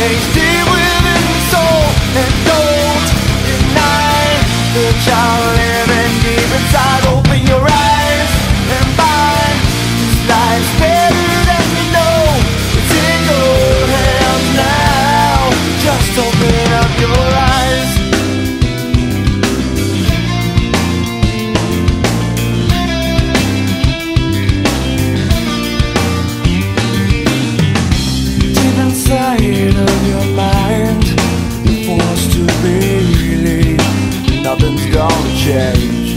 a place Yeah.